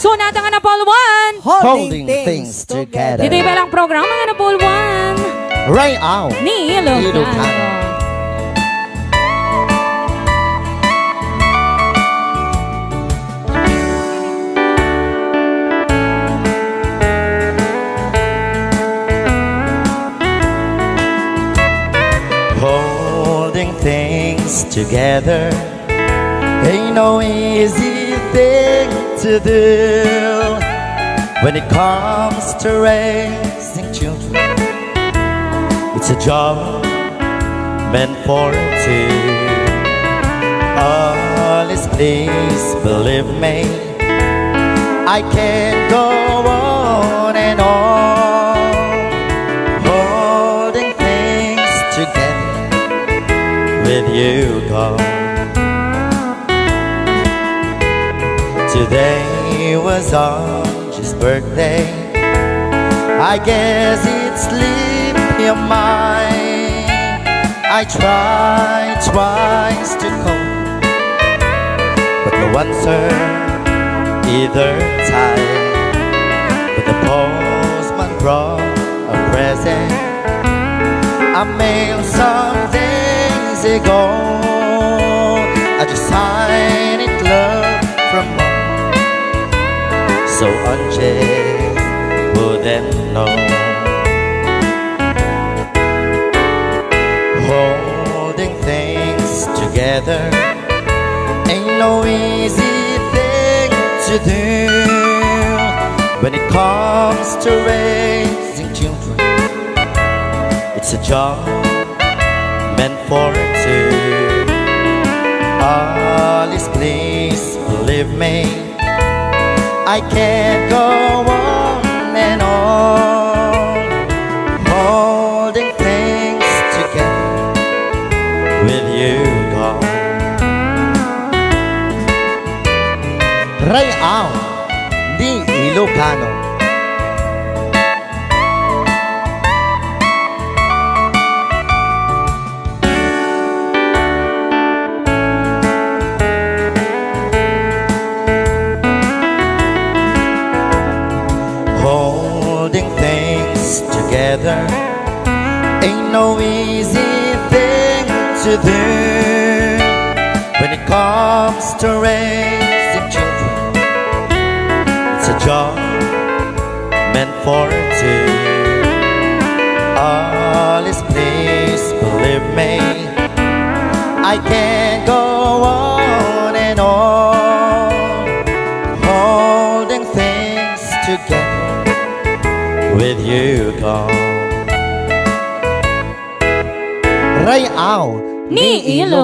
Sunata nga na Paul 1. Holding things together. Dito iba lang programa nga na Paul 1. Ray-aw. Ni Ilocano. Ilocano. Holding things together ain't no easy thing to do when it comes to raising children. It's a job meant for two. Oh, please, believe me. I can't go on and on holding things together with you gone. Today was Angie's birthday. I guess it slipped your mind. I tried twice to call, but no answer either time. But the postman brought a present. I mailed some days ago. So Angie wouldn't know. Holding things together ain't no easy thing to do when it comes to raising children. It's a job meant for two. Alice, please believe me. I can't go on and on holding things together ain't no easy thing to do when it comes to raising children. It's a job meant for two. Alice, please believe me. I can't go on and on holding things together with you gone. Ray-aw. Ni Ilocano.